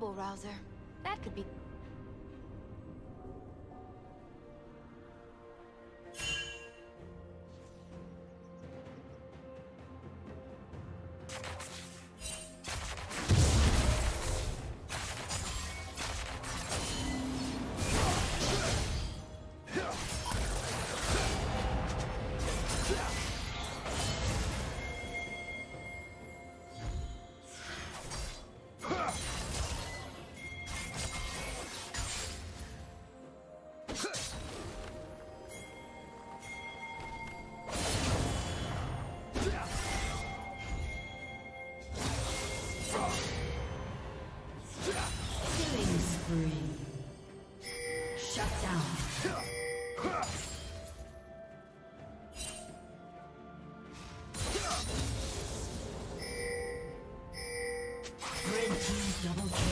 Trouble rouser. That could be double kill.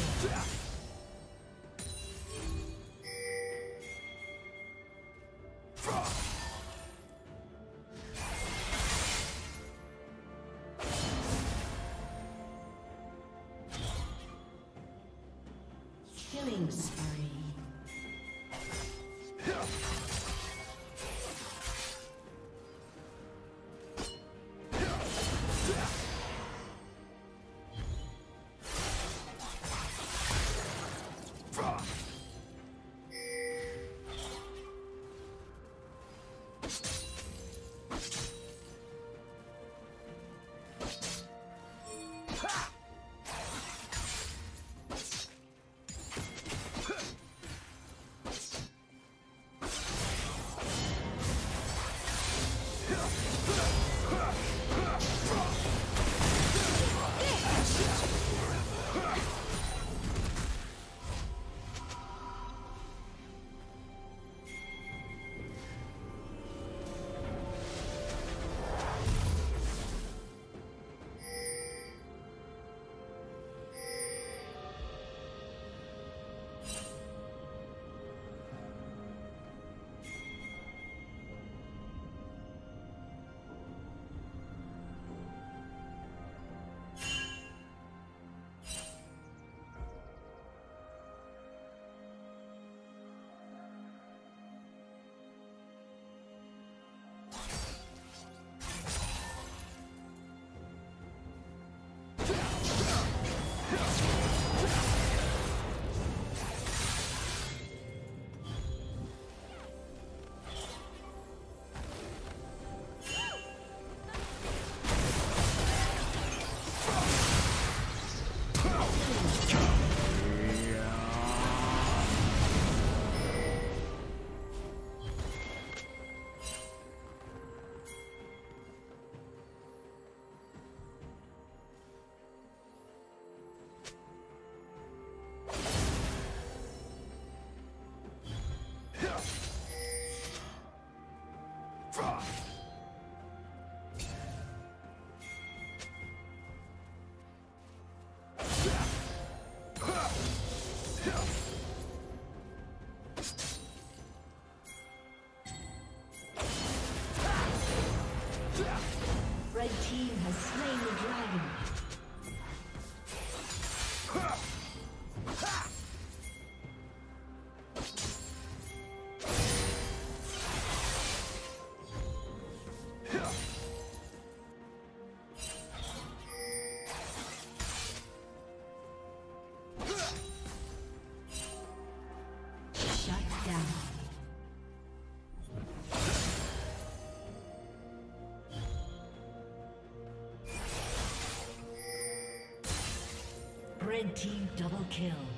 Double kill.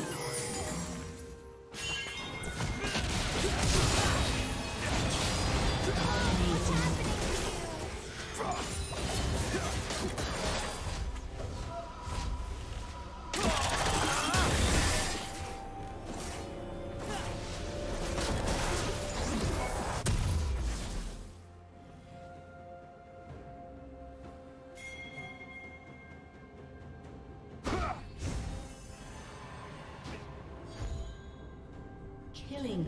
Killing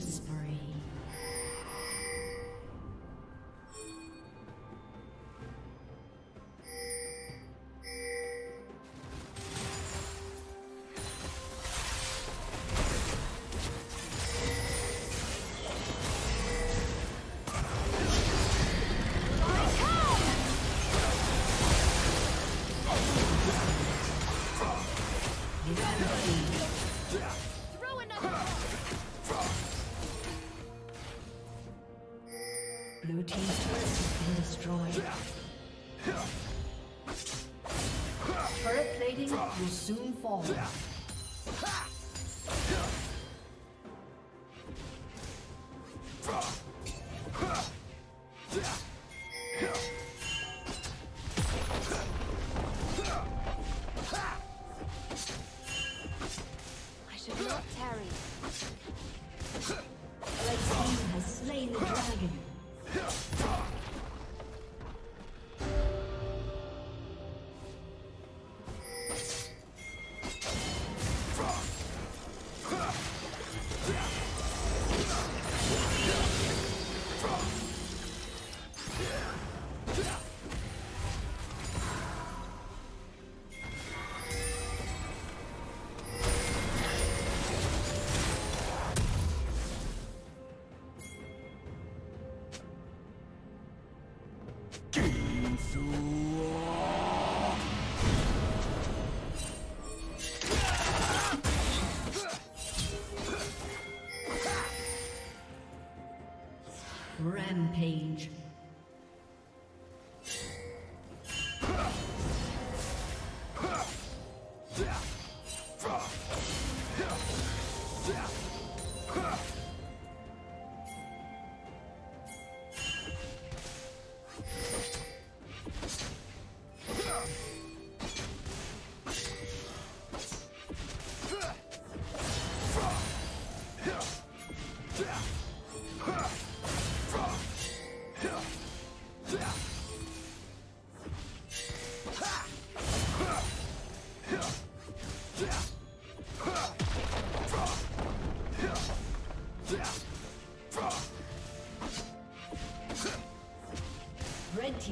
Rampage.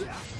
Blue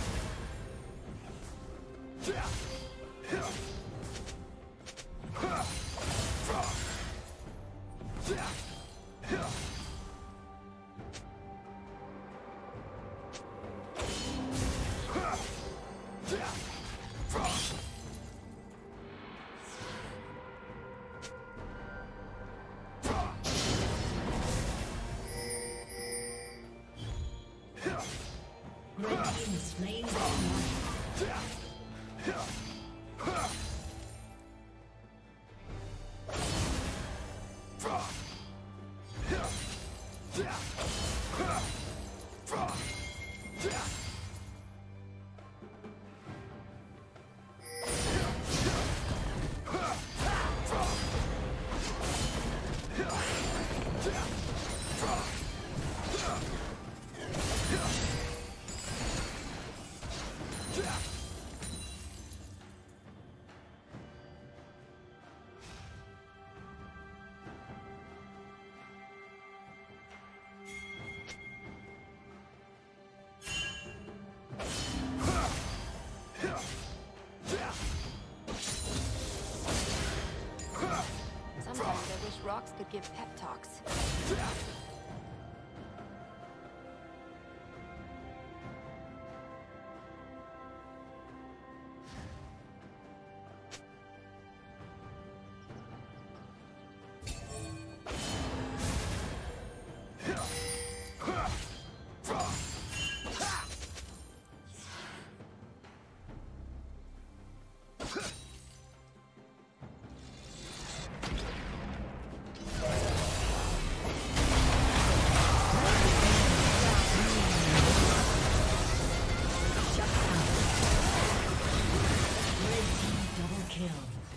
Could give pep talks.